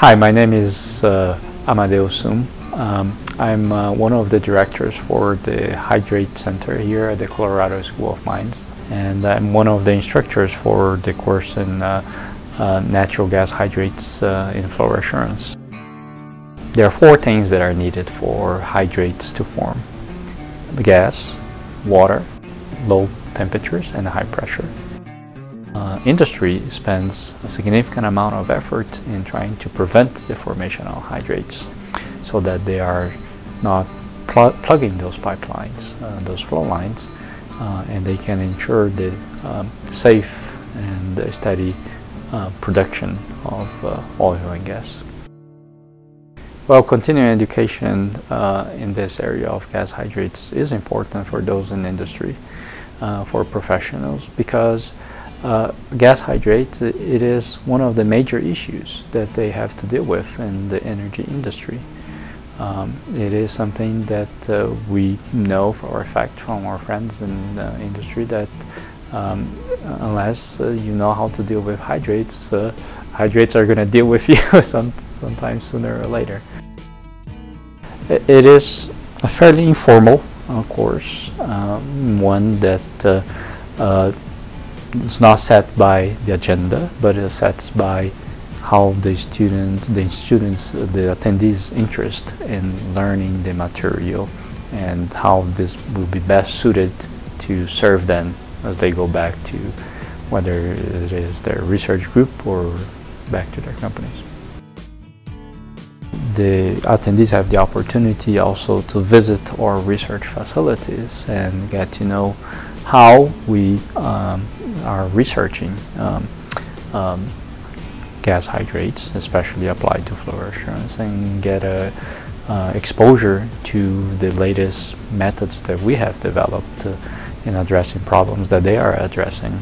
Hi, my name is uh, Amadeu Sum. Um, I'm uh, one of the directors for the Hydrate Center here at the Colorado School of Mines. And I'm one of the instructors for the course in uh, uh natural gas hydrates uh, in flow assurance. There are four things that are needed for hydrates to form. The gas, water, low temperatures, and high pressure. Uh, industry spends a significant amount of effort in trying to prevent the formation of hydrates so that they are not pl plugging those pipelines, uh, those flow lines, uh, and they can ensure the um, safe and steady uh, production of uh, oil and gas. Well, continuing education uh, in this area of gas hydrates is important for those in industry, for professionals, because uh, gas hydrates, it is one of the major issues that they have to deal with in the energy industry. Um, it is something that uh, we know for a fact from our friends in the industry that um, unless uh, you know how to deal with hydrates, uh, hydrates are going to deal with you some, sometime sooner or later. it is a fairly informal course, um, one that uh, it's not set by the agenda, but it's set by how the students, the students, the attendees' interest in learning the material and how this will be best suited to serve them as they go back to whether it is their research group or back to their companies. The attendees have the opportunity also to visit our research facilities and get to know how we um, are researching um, um, gas hydrates, especially applied to assurance, and get a uh, exposure to the latest methods that we have developed uh, in addressing problems that they are addressing.